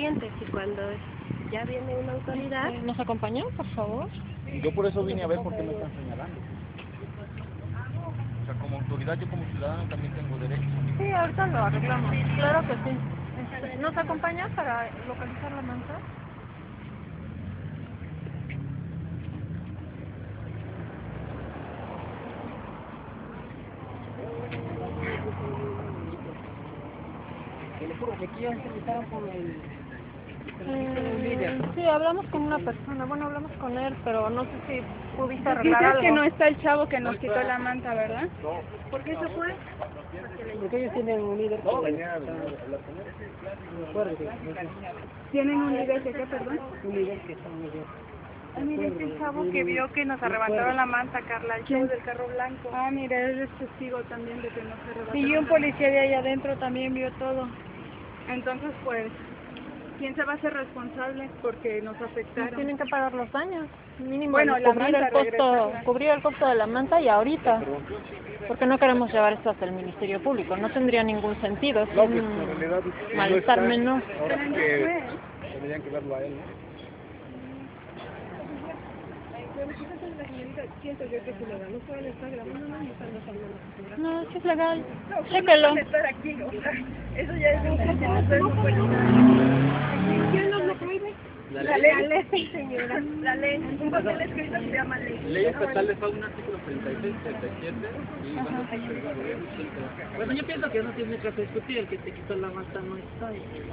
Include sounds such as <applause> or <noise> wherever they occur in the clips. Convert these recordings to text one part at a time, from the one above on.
son valientes y cuando ya viene una autoridad, ¿Nos acompañan, por favor? Yo por eso vine a ver por qué me están señalando. O sea, como autoridad, yo como ciudadano también tengo derechos. Sí, ahorita lo arreglamos. Claro que sí. Este, ¿Nos acompañan para localizar la manta? Eh, sí, hablamos con una persona. Bueno, hablamos con él, pero no sé si pudiste arreglar Dices algo. que no está el chavo que nos quitó la manta, ¿verdad? ¿por qué se fue? Porque ellos tienen un líder que Tienen un líder de qué, perdón. un líder que está muy bien. Ah, mira, este chavo que vio que nos arrebataron la manta, Carla, el chavo del carro blanco. Ah, mira, él es testigo también de que nos arrebataron. Y un policía de allá adentro también vio todo. Entonces, pues, ¿quién se va a hacer responsable? Porque nos Nos afectaron. tienen que pagar los daños. Mínimo Bueno, la cubrir el manta, costo, regresarla. cubrir el costo de la manta y ahorita. Porque no queremos llevar esto hasta el Ministerio Público. No tendría ningún sentido. Es No, un pues realidad no malestar menor. Ahora que tendrían que verlo a él, ¿no? No, sí es legal. Chéquelo. estar aquí, o sea, eso ya es un ¿Quién nos lo prohíbe? La ley. La ley, señora. La ley. Un papel escrito se llama ley. Ley estatal de fauna, artículo 36, 37. Y bueno, Bueno, yo pienso que no tiene caso discutir, el que te quitó la manta no está.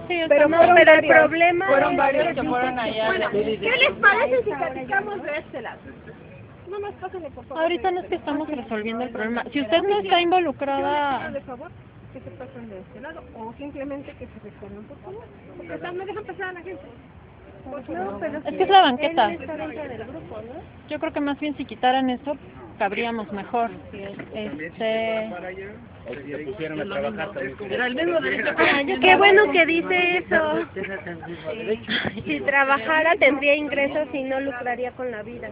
Sí, Pero pero el problema Fueron varios que fueron allá. Bueno, ¿qué les parece si platicamos de este lado? No más pásenle, por favor. Ahorita no es que estamos resolviendo el problema. Si usted no está involucrada, que se pasen de este lado o simplemente que se recorran, por favor. Porque tal, me dejan pasar a la gente. No, pero es que es la banqueta. él está dentro del grupo, ¿no? Yo creo que más bien si quitaran eso, cabríamos mejor. Este, a trabajar Ah, Qué bueno que dice eso. Si trabajara tendría ingresos y no lucraría con la vida.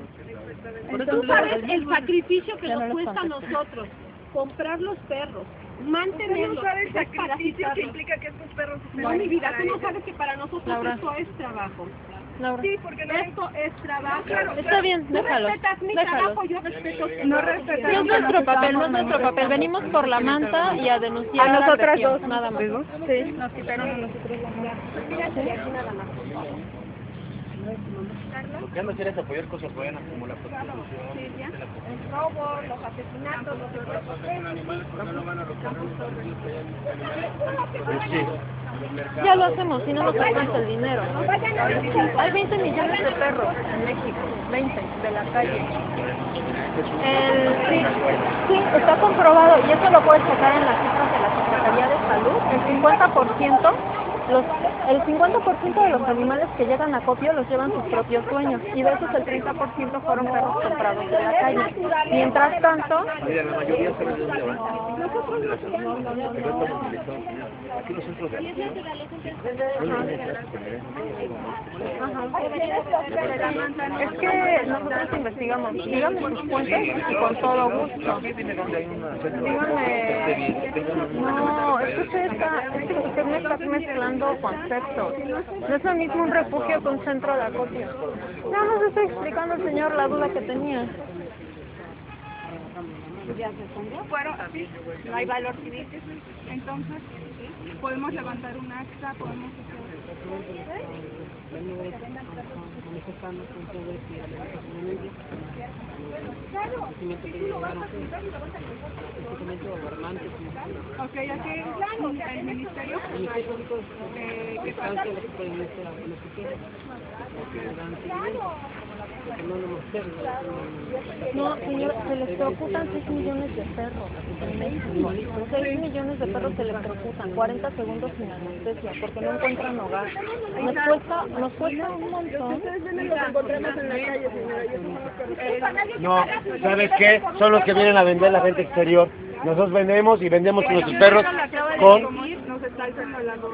Tú sabes el sacrificio que no nos cuesta a nosotros comprar los perros, mantenerlos, desparasitarlos. implica que estos perros No, mi vida, tú no sabes que para nosotros Laura. esto es trabajo. Laura, porque no Esto es trabajo. está bien, Tú déjalo, respetas mi déjalo. trabajo, yo respeto tu No trabajo. respetas. Sí, es nuestro papel, no es nuestro papel. Venimos por la manta y a denunciar A nosotras dos. nada más. Sí, nos quitaron a nosotros la mano. Lo que han de hacer es apoyar cosas buenas como la prostitución. El robo, los asesinatos, los Pues sí. Ya lo hacemos, si no nos alcanza el dinero. Hay 20 millones de perros en México, 20 de la calle. El, sí, sí, está comprobado y eso lo puedes checar en las cifras de la Secretaría de Salud. El 50%, los, el 50% de los animales que llegan a copio los llevan sus propios dueños y de esos el 30% fueron perros comprados de la calle. Mientras tanto, Mira, la mayoría son de dónde van. De la zona. El resto los utilizados, mira. Aquí los centros de adopción. No les dejas tener es que nosotros investigamos. Díganme sus fuentes y con todo gusto. Díganme. No, es que usted está, es que usted me está mezclando conceptos. No es lo mismo un refugio que un centro de acopio. Nada más estoy explicando señor la duda que tenía. Fueron, no hay valor civil. Entonces, podemos levantar un acta, podemos Ok, aquí el ministerio. Eh. No, señor, se les preocupan 6 millones de perros en México. 6 millones de perros se les preocupan, 40 segundos sin anestesia, porque no encuentran hogar. Nos cuesta, nos cuesta un montón. No, ¿sabes qué? Son los que vienen a vender la gente exterior. Nosotros vendemos y vendemos nuestros perros con... Nos está alzando la voz.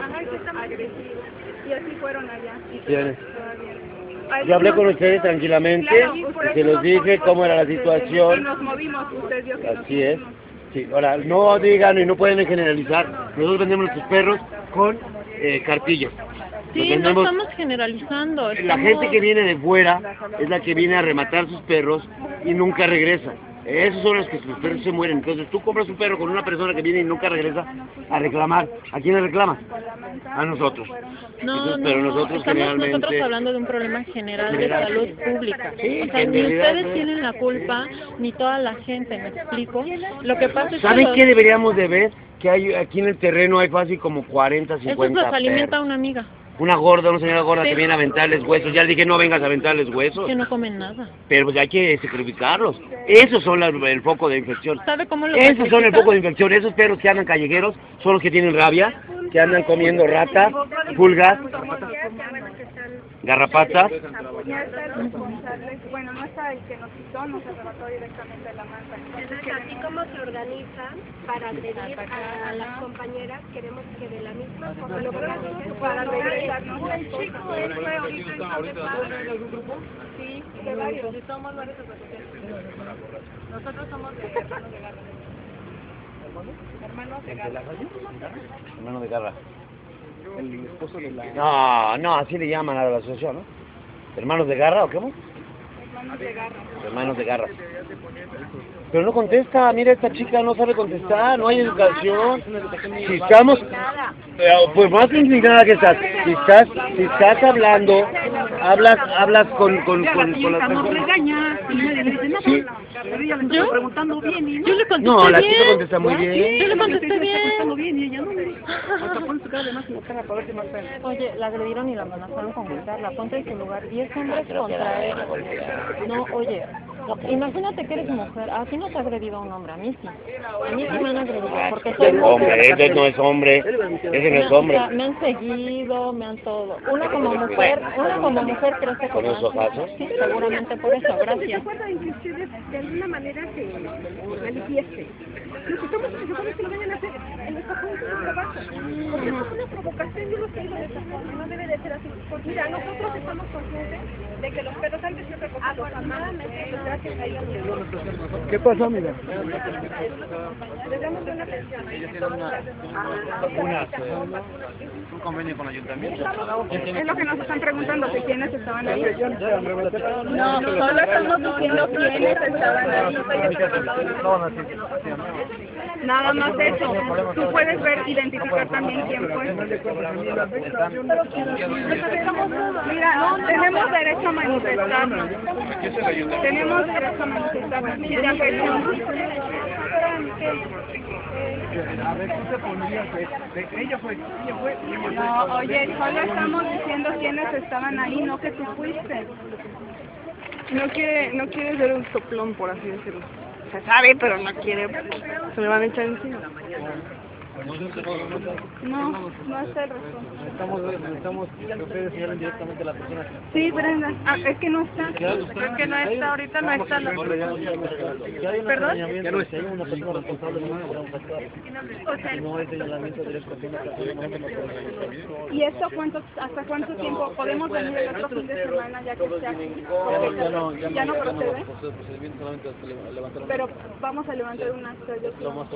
Ajá, es que están agresivos. Y así fueron allá. ¿Quiénes? Yo hablé con ustedes tranquilamente Claro, y se los dije cómo era la situación. nos movimos, usted vio que nos Así es. movimos. Sí, ahora, no digan y no pueden generalizar. Nosotros vendemos nuestros perros con eh, cartillos. Sí, Los no vendemos- estamos generalizando. La gente que viene de fuera es la que viene a rematar sus perros y nunca regresa. Esos son los que sus perros se mueren. Entonces tú compras un perro con una persona que viene y nunca regresa a reclamar. ¿A quién le reclamas? A nosotros. No, Entonces, no, pero no, nosotros estamos generalmente... nosotros hablando de un problema general de salud pública. Sí, o sea, ni ustedes tienen la culpa, ni toda la gente, ¿me explico? Lo que pasa es que ¿Saben los- qué deberíamos de ver? Que hay aquí en el terreno hay fácil como 40, esos 50 los alimenta perros. una amiga, Una gorda, una señora gorda Sí. que viene a aventarles huesos. Ya le dije, no vengas a aventarles huesos. que no comen nada. Pero pues hay que sacrificarlos. Esos son la- el foco de infección. ¿Sabe cómo lo Esos son el foco de infección. Esos perros que andan callejeros son los que tienen rabia, que andan comiendo ratas, pulgas, garrapatas. El responsable, bueno, no está el que nos quitó, nos arrebató directamente la manta. Entonces, así como se organizan para agredir a, a las compañeras, queremos que de la misma forma lo organicen Para para regresarnos las cosas. Él fue ahorita en Sí, de varios. Somos varios asociaciones. Nosotros somos de hermanos de garra. Hermanos de garra. Hermano de garra. No, no, así le llaman a la asociación, ¿no? ¿Hermanos de garra o qué? Hermanos de garra. Hermanos de garra. Pero no contesta, mira esta chica no sabe contestar, no hay educación. Si estamos, eh, pues más indignada que estás, si estás, si estás hablando, hablas, hablas con, con, con, con las nos personas. regaña y me dice, no, Sí. pero ella le ¿Yo? estaba preguntando bien y no. Yo le contesté No, la bien. chica contesta muy bien. Yo le contesté bien. contestando bien y ella no. mire. <laughs> Hasta pone su cara de más y cara para ver si más pena. Oye, la agredieron y la amenazaron con golpearla. Ponte en su lugar. Diez hombres contra. No, oye, imagínate que eres mujer. A ti no te ha agredido un hombre, a mí sí. A mí sí me han agredido porque soy mujer. Hombre, ese no es hombre, ese no es hombre. o sea, me han seguido, me han todo. Una como mujer, una como mujer crece ¿Con con esos casos? Sí, seguramente por eso, gracias. que ustedes de alguna manera se manifieste. Lo que estamos preocupados es que lo vayan a hacer en los cajones de trabajo. Porque eso es una provocación, yo lo que digo de esta forma, no debe de ser así. Porque mira, nosotros estamos conscientes de que los perros antes siempre cogían ¿Qué pasó, mira? les damos una pensión. un convenio con el ayuntamiento. Es lo que nos están preguntando, que quiénes estaban ahí. No, solo estamos diciendo quiénes estaban ahí. Nada más eso. Tú puedes ver, identificar también quién fue. Mira, tenemos derecho a manifestarnos. Tenemos derecho a manifestarnos. Sí, de afección. No, oye, solo estamos diciendo quiénes estaban ahí, no que tú fuiste. No quiere, no quiere ser un soplón, por así decirlo. Se sabe, pero no quiere. Se me van a echar encima. No, no es el razón. Necesitamos, necesitamos que ustedes señalen directamente a la persona. Sí, Brenda. Ah, es que no está. Es que no está, ahorita no está. la- ¿Perdón? Ya no es hay una persona responsable, no vamos a actuar. No hay señalamiento directo ¿Y esto cuánto, hasta cuánto tiempo? ¿Podemos venir el otro fin de semana ya que aquí? Ya no, ya no, ¿Ya no procede? Pero vamos a levantar un acta. creo.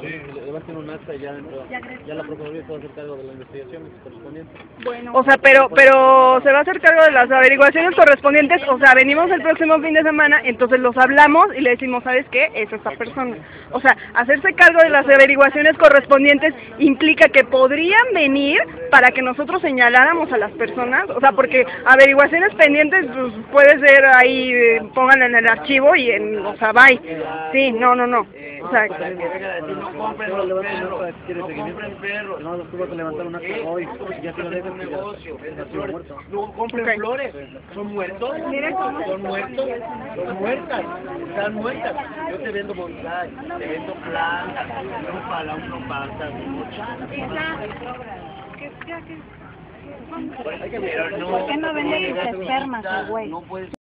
es levanten un acta y ya, dentro- ya la Procuraduría se va a hacer cargo de la investigación correspondiente. Bueno. O sea, pero pero se va a hacer cargo de las averiguaciones correspondientes, o sea, venimos el próximo fin de semana, entonces los hablamos y le decimos, ¿sabes qué? Es esta persona. O sea, hacerse cargo de las averiguaciones correspondientes implica que podrían venir para que nosotros señaláramos a las personas, o sea, porque averiguaciones pendientes pues, puede ser ahí, eh, pónganla en el archivo y en, o sea, bye. Sí, no, no, no. O sea, No compren los perros. No, vas a levantar hoy, ya lo pues muerto. No compren flores, son muertos, son muertos, son muertas, están muertas. Yo te vendo bonsai, te vendo plantas, uno para uno ¿Por qué no venden tus espermas, güey? no puedes